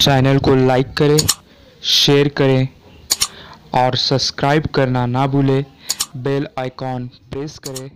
Channel को like करें, share करें और सब्सक्राइब करना ना भूलें। बेल आइकॉन प्रेस करें।